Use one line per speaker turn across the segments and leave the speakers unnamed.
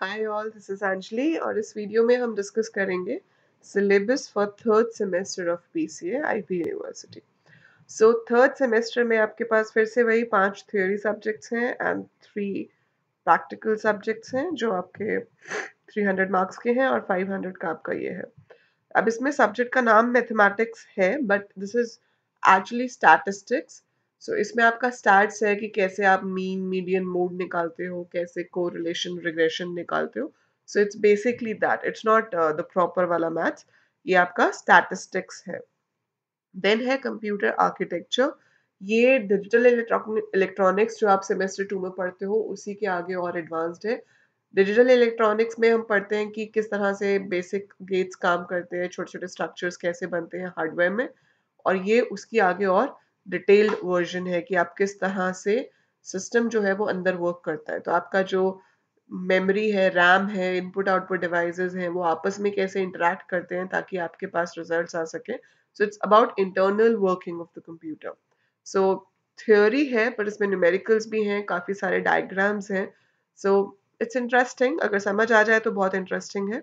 Hi all this is Anjali और इस video में हम डिस्कस करेंगे syllabus for third semester of BCA IP university so third semester में आपके पास फिर से वही पाँच थ्योरी सब्जेक्ट्स हैं एंड थ्री प्रैक्टिकल सब्जेक्ट्स हैं जो आपके 300 मार्क्स के हैं और 500 का आपका ये है। अब इसमें सब्जेक्ट का नाम मैथमेटिक्स है but this is actually statistics so so, इसमें आपका स्टैट्स है कि कैसे आप मीन मीडियन मोड निकालते हो कैसे को रिलेशन रिग्रेशन निकालते हो। So it's basically that it's not the proper वाला मैथ्स ये आपका स्टैटिस्टिक्स है। देन है कंप्यूटर आर्किटेक्चर ये डिजिटल इलेक्ट्रॉनिक्स जो आप सेमेस्टर टू में पढ़ते हो उसी के आगे और एडवांस्ड है। डिजिटल इलेक्ट्रॉनिक्स में हम पढ़ते हैं कि किस तरह से बेसिक गेट्स काम करते हैं छोटे छोटे स्ट्रक्चर्स कैसे बनते हैं हार्डवेयर में। और ये उसकी आगे और डिटेल्ड वर्जन है कि आप किस तरह से सिस्टम जो है वो अंदर वर्क करता है। तो आपका जो मेमोरी है रैम है इनपुट आउटपुट डिवाइसेस हैं, वो आपस में कैसे इंटरेक्ट करते हैं ताकि आपके पास रिजल्ट्स आ सके। So it's about internal working of the computer so theory है पर इसमें न्यूमेरिकल्स भी हैं, काफ़ी सारे डायग्राम्स हैं। सो इट्स इंटरेस्टिंग अगर समझ आ जाए तो बहुत इंटरेस्टिंग है।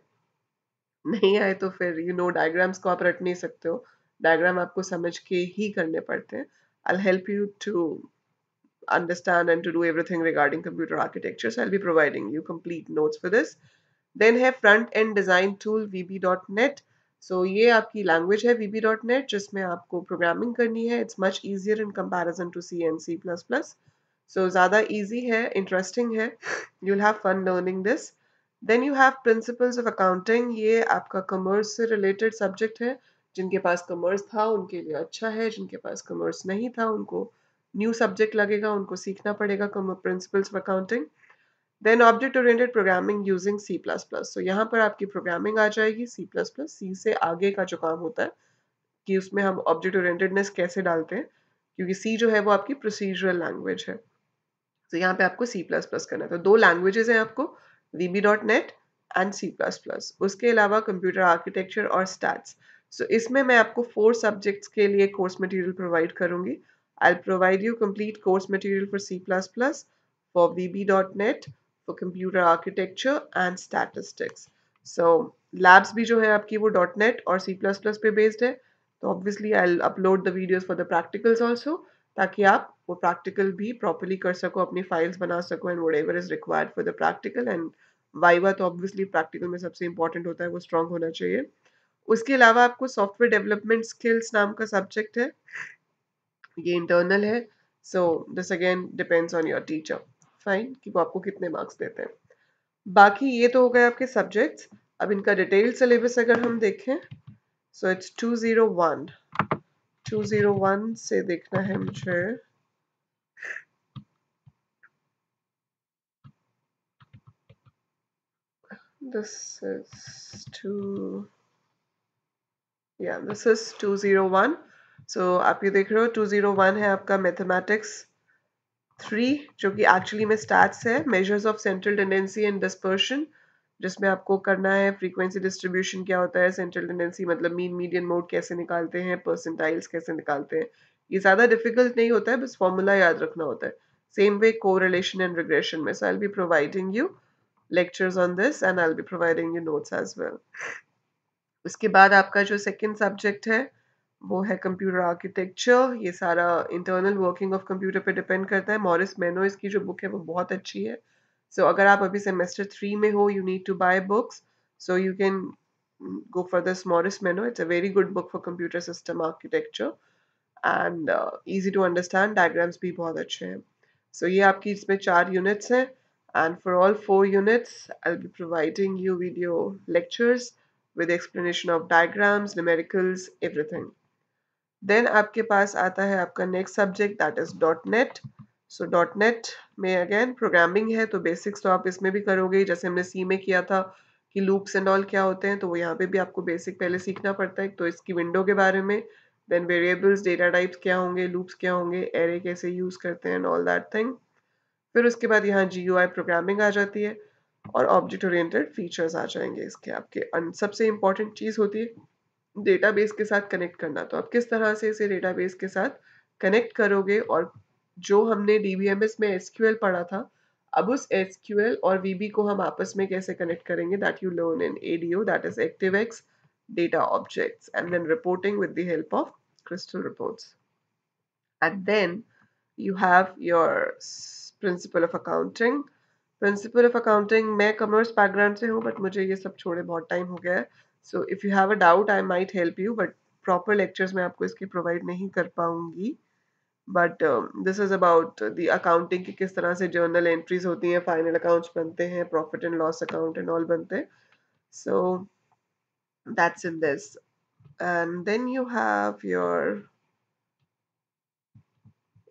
नहीं आए तो फिर यू नो डायग्राम्स को आप रट नहीं सकते हो। डायग्राम आपको समझ के ही करने पड़ते हैं। I help you to understand and to do everything regarding computer architecture I be providing you complete notes for this then है front end design tool V B dot net so ये आपकी language है we B dot net जिसमें आपको programming करनी है। It's much easier in comparison to C and C plus plus so ज़्यादा easy है इंटरेस्टिंग है. You'll have fun learning this then you have principles of accounting ये आपका कॉमर्स से रिलेटेड सब्जेक्ट है। जिनके पास कॉमर्स था, उनके लिए अच्छा है, जिनके पास कॉमर्स नहीं था, उनको न्यू सब्जेक्ट लगेगा, उनको सीखना पड़ेगा principles of accounting then object oriented programming using C plus plus तो यहाँ पर आपकी प्रोग्रामिंग आ जाएगी सी प्लस प्लस सी से आगे का जो काम होता है, कि उसमें हम ऑब्जेक्ट ओरिएंटेडनेस कैसे डालते हैं, क्योंकि सी जो है वो आपकी प्रोसीजरल लैंग्वेज है। तो यहाँ पे आपको सी प्लस प्लस करना है। तो दो लैंग्वेजेस हैं आपको V B dot net and C plus plus उसके अलावा कंप्यूटर आर्किटेक्चर और स्टैट्स सो so, इसमें मैं आपको फोर सब्जेक्ट्स के लिए कोर्स मटेरियल प्रोवाइड करूँगी। I provide you complete course material for C plus plus for V B dot net for computer architecture and statistics so labs भी जो है आपकी वो नेट और प्लस पे बेस्ड है। तो obviously I upload the videos for the practicals also ताकि आप वो प्रैक्टिकल भी प्रॉपरली कर सको अपनी फाइल्स बना सको and whatever is required for the practical and viva तो ऑब्वियसली प्रैक्टिकल में सबसे इंपॉर्टेंट होता है वो स्ट्रॉन्ग होना चाहिए। उसके अलावा आपको सॉफ्टवेयर डेवलपमेंट स्किल्स नाम का सब्जेक्ट है। ये इंटरनल है। So this again depends on your teacher fine कि वो आपको कितने मार्क्स देते हैं। बाकी ये तो हो गए आपके सब्जेक्ट्स अब इनका डिटेल सिलेबस अगर हम देखें so it's two zero one two zero one से देखना है मुझे। This is two या दिस इज़ 201 सो आप ये देख रहे हो 201 है आपका मैथमेटिक्स थ्री जो कि एक्चुअली में स्टैट्स है measures of central tendency and dispersion जिसमें आपको करना है फ्रीक्वेंसी डिस्ट्रीब्यूशन क्या होता है सेंट्रल टेंडेंसी मतलब मीन मीडियन मोड कैसे निकालते हैं परसेंटाइल्स कैसे निकालते हैं। ये ज़्यादा डिफ़िकल्ट नहीं होता है, बस फॉर्मूला याद रखना होता है। सेम वे को रिलेशन एंड रिग्रेशन में। So I be providing you lectures on this and I'll be providing you notes as well. उसके बाद आपका जो सेकेंड सब्जेक्ट है वो है कंप्यूटर आर्किटेक्चर ये सारा इंटरनल वर्किंग ऑफ़ कंप्यूटर पे डिपेंड करता है. मॉरिस मैनो इसकी जो बुक है वो बहुत अच्छी है. सो so, अगर आप अभी सेमेस्टर थ्री में हो you need to buy books so you can go for this Morris Mano it's a very good book for computer system architecture and easy to understand diagrams भी बहुत अच्छे हैं. सो so, ये आपकी इसमें चार यूनिट्स हैं. And for all four units I be providing you video lectures with explanation of diagrams numericals everything then आपके पास आता है आपका next subject that is dot net so dot net में अगेन प्रोग्रामिंग है तो बेसिक्स तो आप इसमें भी करोगे। जैसे हमने सी में किया था कि लूप्स एंड ऑल क्या होते हैं तो वो यहाँ पे भी आपको बेसिक पहले सीखना पड़ता है। तो इसकी विंडो के बारे में देन वेरिएबल्स डेटा टाइप्स क्या होंगे लूप्स क्या होंगे एरे कैसे यूज़ करते हैं एंड ऑल दैट थिंग फिर उसके बाद यहाँ जी प्रोग्रामिंग आ जाती है। और ऑब्जेक्ट ओरिएंटेड फीचर्स आ जाएँगे इसके। आपके सबसे इंपॉर्टेंट चीज़ होती है डेटाबेस के साथ कनेक्ट करना। तो आप किस तरह से इसे डेटाबेस के साथ कनेक्ट करोगे और जो हमने डीबीएमएस में एस पढ़ा था, अब उस एसक्यूएल और वीबी को हम आपस में कैसे कनेक्ट करेंगे? That you learn in ADO that is ActiveX data objects, and then reporting with the help of crystal reports. And then you have your principle of accounting principle of accounting मैं commerce background से हूँ but मुझे ये सब छोड़े बहुत time हो गया है। So if you have a doubt I might help you but proper lectures में आपको इसके प्रोवाइड नहीं कर पाऊँगी। But this is about the accounting की किस तरह से जर्नल एंट्रीज होती हैं फाइनल अकाउंट्स बनते हैं profit and loss account and all बनते so that's in this and then you have your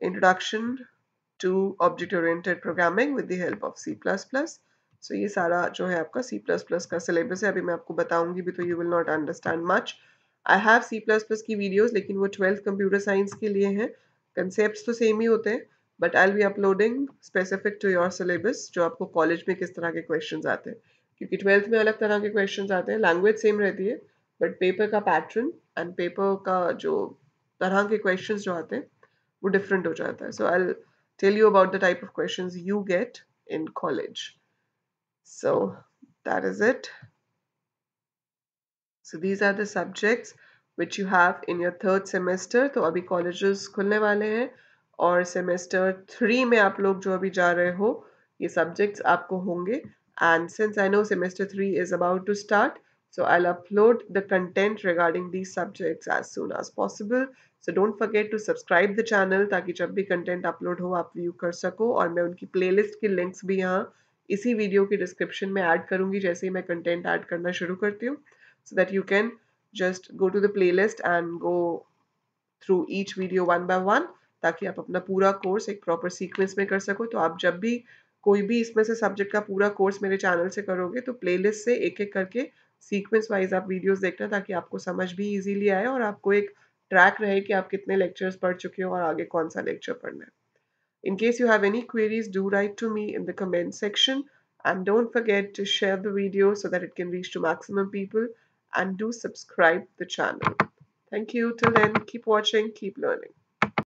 introduction your introduction to object oriented programming with the help of C++ so ये सारा जो है आपका C++ का syllabus है। अभी मैं आपको बताऊँगी भी तो you will not understand much. I have C++ की वीडियोस लेकिन वो 12th कंप्यूटर साइंस के लिए हैं। कंसेप्ट तो सेम ही होते हैं but I be uploading specific to your syllabus जो आपको कॉलेज में किस तरह के क्वेश्चन आते हैं। क्योंकि ट्वेल्थ में अलग तरह के क्वेश्चन आते हैं। लैंग्वेज सेम रहती है बट पेपर का पैटर्न एंड पेपर का जो तरह के क्वेश्चन जो आते हैं, वो डिफरेंट हो जाता है। सो आई tell you about the type of question you get in college so that is it so these are the subjects which you have in your third semester तो अभी colleges खुलने वाले हैं और semester थ्री में आप लोग जो अभी जा रहे हो ये subjects आपको होंगे and since I know semester three is about to start so I'll upload the content regarding these subjects as soon as possible so don't forget to subscribe the channel ताकि जब भी कंटेंट अपलोड हो, आप view कर सको और मैं उनकी playlist की लिंक्स भी यहाँ इसी वीडियो की डिस्क्रिप्शन में ऐड करूँगी जैसे ही मैं कंटेंट ऐड करना शुरू करती हूँ। So that you can just go to the playlist and go through each video one by one ताकि आप अपना पूरा कोर्स एक प्रॉपर सीक्वेंस में कर सको। तो आप जब भी कोई भी इसमें से सब्जेक्ट का पूरा कोर्स मेरे चैनल से करोगे तो प्लेलिस्ट से एक एक करके सीक्वेंस वाइज आप वीडियोस देखना ताकि आपको समझ भी इजीली आए और आपको एक ट्रैक रहे कि आप कितने लेक्चर्स पढ़ चुके हो और आगे कौन सा लेक्चर पढ़ना है। In case you have any queries do write to me in the comment section and don't forget to share the video so that it can reach to maximum people and do subscribe the channel thank you till then keep watching keep learning